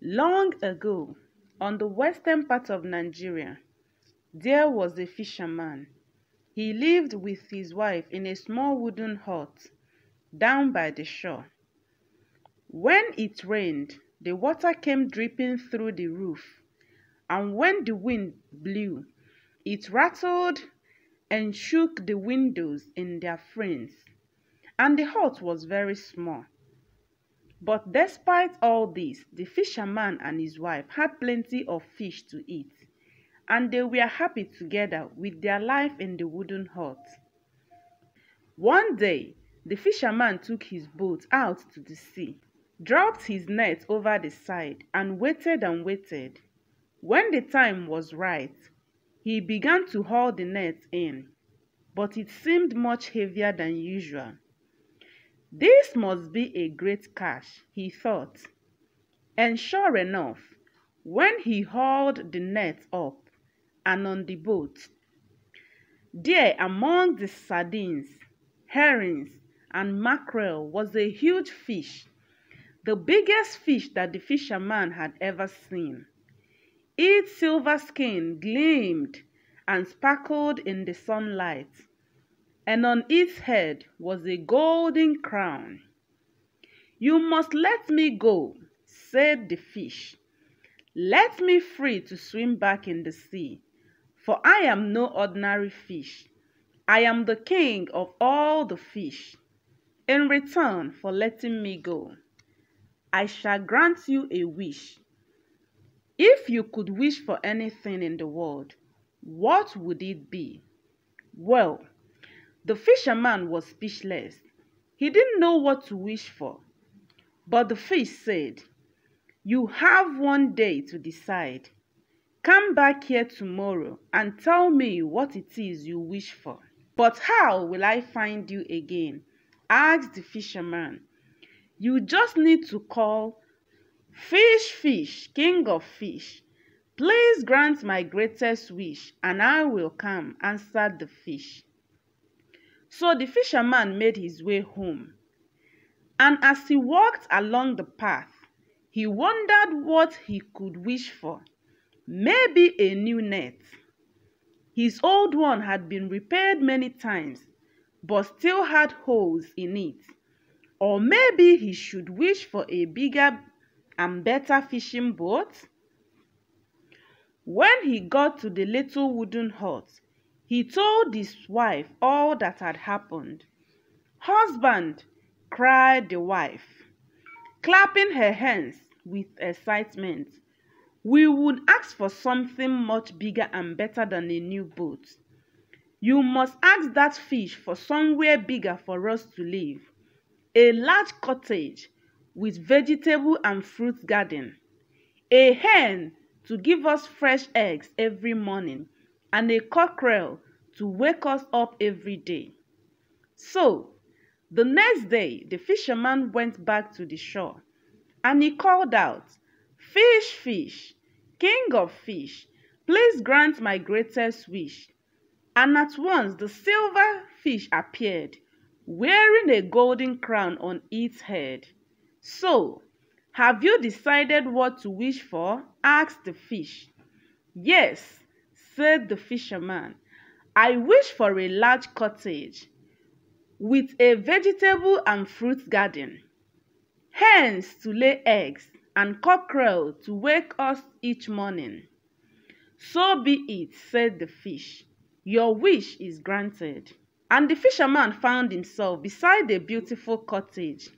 Long ago, on the western part of Nigeria, there was a fisherman. He lived with his wife in a small wooden hut down by the shore. When it rained, the water came dripping through the roof, and when the wind blew, it rattled and shook the windows in their frames, and the hut was very small. But despite all this, the fisherman and his wife had plenty of fish to eat, and they were happy together with their life in the wooden hut. One day, the fisherman took his boat out to the sea, dropped his net over the side, and waited and waited. When the time was right, he began to haul the net in, but it seemed much heavier than usual. This must be a great catch, he thought. And sure enough, when he hauled the net up and on the boat, there among the sardines, herrings, and mackerel was a huge fish, the biggest fish that the fisherman had ever seen. Its silver skin gleamed and sparkled in the sunlight and on its head was a golden crown. You must let me go, said the fish. Let me free to swim back in the sea, for I am no ordinary fish. I am the king of all the fish. In return for letting me go, I shall grant you a wish. If you could wish for anything in the world, what would it be? Well, the fisherman was speechless. He didn't know what to wish for. But the fish said, You have one day to decide. Come back here tomorrow and tell me what it is you wish for. But how will I find you again? asked the fisherman. You just need to call Fish, fish, king of fish. Please grant my greatest wish, and I will come, answered the fish. So the fisherman made his way home. And as he walked along the path, he wondered what he could wish for. Maybe a new net. His old one had been repaired many times, but still had holes in it. Or maybe he should wish for a bigger and better fishing boat. When he got to the little wooden hut, he told his wife all that had happened. Husband, cried the wife, clapping her hands with excitement, we would ask for something much bigger and better than a new boat. You must ask that fish for somewhere bigger for us to live. A large cottage with vegetable and fruit garden. A hen to give us fresh eggs every morning and a cockerel to wake us up every day. So, the next day, the fisherman went back to the shore and he called out, Fish, fish, king of fish, please grant my greatest wish. And at once the silver fish appeared, wearing a golden crown on its head. So, have you decided what to wish for? asked the fish. Yes, said the fisherman, I wish for a large cottage with a vegetable and fruit garden, hens to lay eggs, and cockerel to wake us each morning. So be it, said the fish. Your wish is granted. And the fisherman found himself beside a beautiful cottage.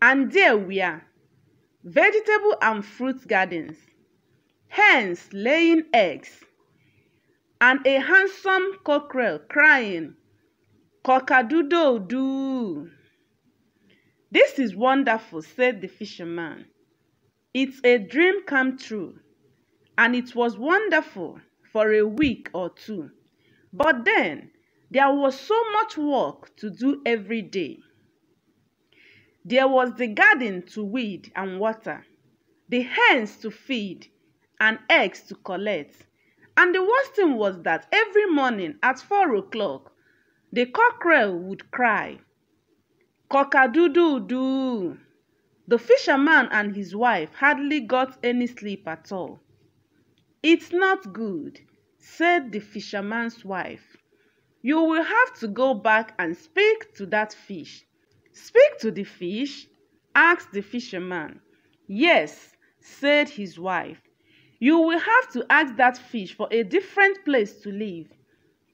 And there were vegetable and fruit gardens, hens laying eggs, and a handsome cockerel crying, Cock-a-doodle-doo. This is wonderful, said the fisherman. It's a dream come true, and it was wonderful for a week or two. But then, there was so much work to do every day. There was the garden to weed and water, the hens to feed, and eggs to collect. And the worst thing was that every morning at four o'clock, the cockerel would cry, Cock-a-doodle-doo. The fisherman and his wife hardly got any sleep at all. It's not good, said the fisherman's wife. You will have to go back and speak to that fish. Speak to the fish? asked the fisherman. Yes, said his wife. You will have to ask that fish for a different place to live.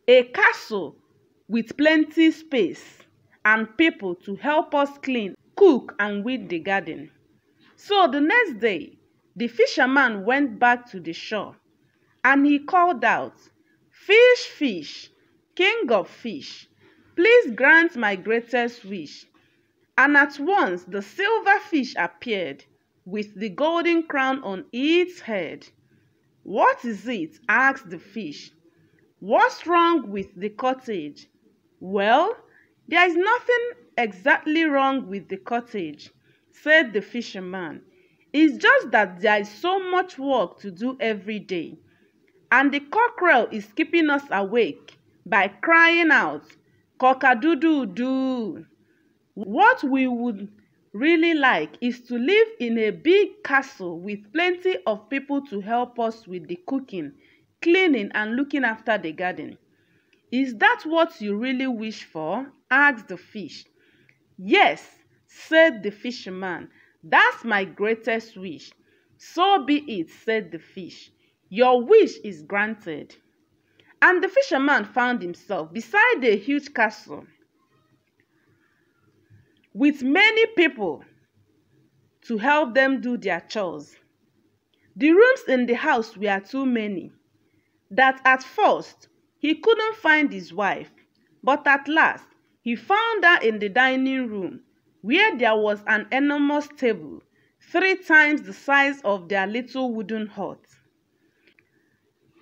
A castle with plenty space and people to help us clean, cook, and weed the garden. So the next day, the fisherman went back to the shore and he called out, Fish, fish, king of fish, please grant my greatest wish. And at once the silver fish appeared with the golden crown on its head. What is it? asked the fish. What's wrong with the cottage? Well, there is nothing exactly wrong with the cottage, said the fisherman. It's just that there is so much work to do every day. And the cockerel is keeping us awake by crying out, cock-a-doodle-doo. What we would really like is to live in a big castle with plenty of people to help us with the cooking, cleaning, and looking after the garden. Is that what you really wish for? asked the fish. Yes, said the fisherman. That's my greatest wish. So be it, said the fish. Your wish is granted. And the fisherman found himself beside a huge castle with many people to help them do their chores. The rooms in the house were too many, that at first he couldn't find his wife, but at last he found her in the dining room, where there was an enormous table, three times the size of their little wooden hut.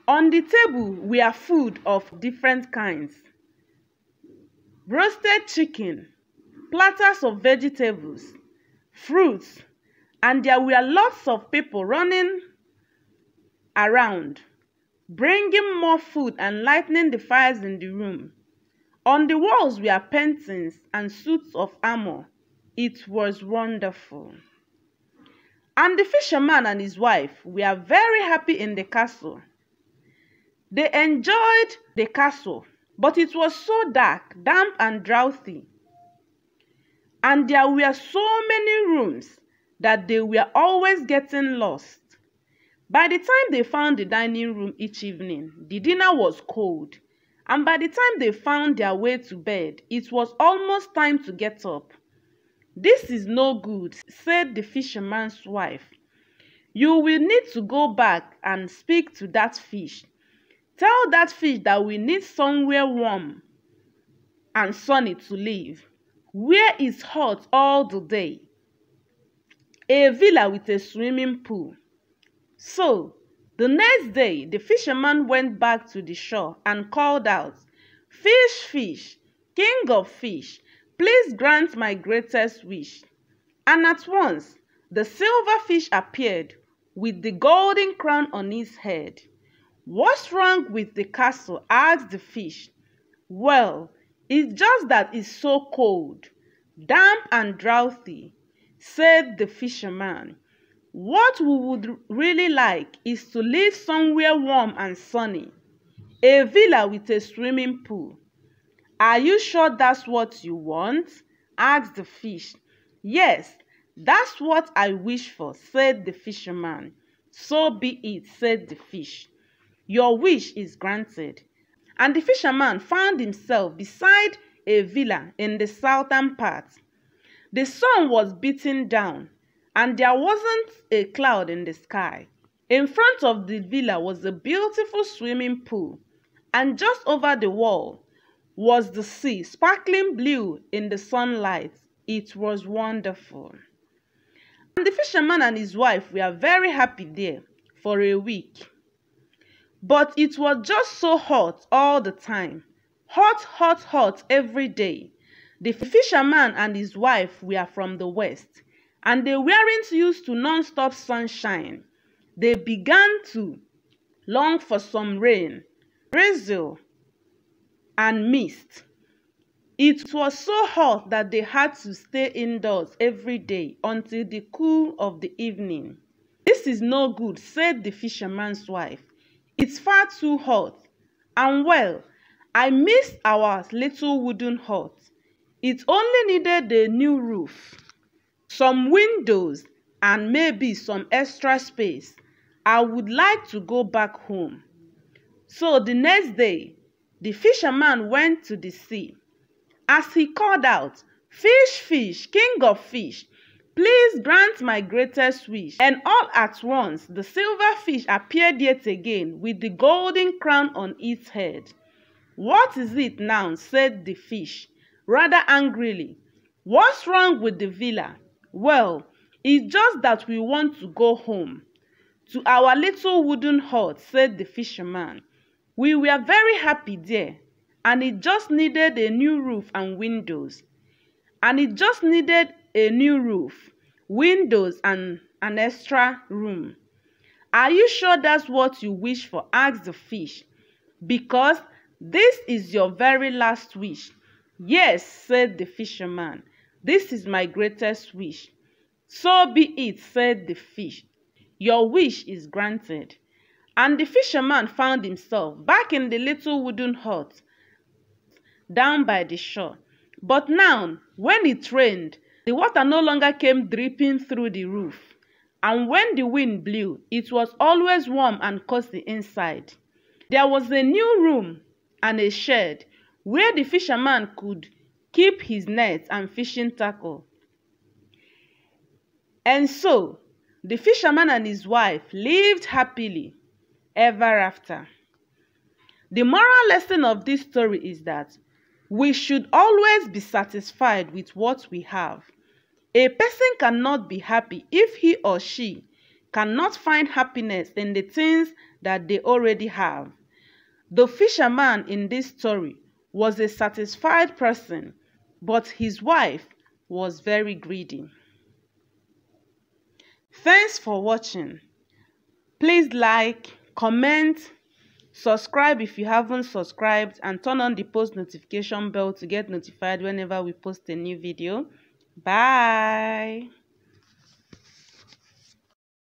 On the table were food of different kinds roasted chicken, platters of vegetables, fruits, and there were lots of people running around, bringing more food and lighting the fires in the room. On the walls were paintings and suits of armor. It was wonderful. And the fisherman and his wife were very happy in the castle. They enjoyed the castle, but it was so dark, damp, and drowsy. And there were so many rooms that they were always getting lost. By the time they found the dining room each evening, the dinner was cold and by the time they found their way to bed, it was almost time to get up. This is no good, said the fisherman's wife. You will need to go back and speak to that fish. Tell that fish that we need somewhere warm and sunny to live, where it's hot all the day. A villa with a swimming pool. So, the next day, the fisherman went back to the shore and called out, Fish, fish, king of fish, please grant my greatest wish. And at once, the silver fish appeared with the golden crown on his head. What's wrong with the castle? asked the fish. Well, it's just that it's so cold, damp and drowsy, said the fisherman. What we would really like is to live somewhere warm and sunny. A villa with a swimming pool. Are you sure that's what you want? asked the fish. Yes, that's what I wish for, said the fisherman. So be it, said the fish. Your wish is granted. And the fisherman found himself beside a villa in the southern part. The sun was beating down and there wasn't a cloud in the sky. In front of the villa was a beautiful swimming pool, and just over the wall was the sea, sparkling blue in the sunlight. It was wonderful. And the fisherman and his wife were very happy there for a week. But it was just so hot all the time. Hot, hot, hot every day. The fisherman and his wife were from the west and they weren't used to non-stop sunshine. They began to long for some rain, drizzle, and mist. It was so hot that they had to stay indoors every day until the cool of the evening. This is no good, said the fisherman's wife. It's far too hot. And well, I missed our little wooden hut. It only needed a new roof, some windows, and maybe some extra space. I would like to go back home. So the next day, the fisherman went to the sea. As he called out, Fish, fish, king of fish, please grant my greatest wish. And all at once the silver fish appeared yet again with the golden crown on its head. What is it now? said the fish, rather angrily. What's wrong with the villa? Well, it's just that we want to go home. To our little wooden hut, said the fisherman. We were very happy there, and it just needed a new roof and windows. And it just needed a new roof, windows, and an extra room. Are you sure that's what you wish for? asked the fish. Because this is your very last wish. Yes, said the fisherman. This is my greatest wish. So be it, said the fish. Your wish is granted. And the fisherman found himself back in the little wooden hut down by the shore. But now, when it rained, the water no longer came dripping through the roof. And when the wind blew, it was always warm and cozy inside. There was a new room and a shed where the fisherman could keep his nets and fishing tackle. And so the fisherman and his wife lived happily ever after. The moral lesson of this story is that we should always be satisfied with what we have. A person cannot be happy if he or she cannot find happiness in the things that they already have. The fisherman in this story was a satisfied person, but his wife was very greedy. Thanks for watching. Please like, comment, subscribe if you haven't subscribed, and turn on the post notification bell to get notified whenever we post a new video. Bye.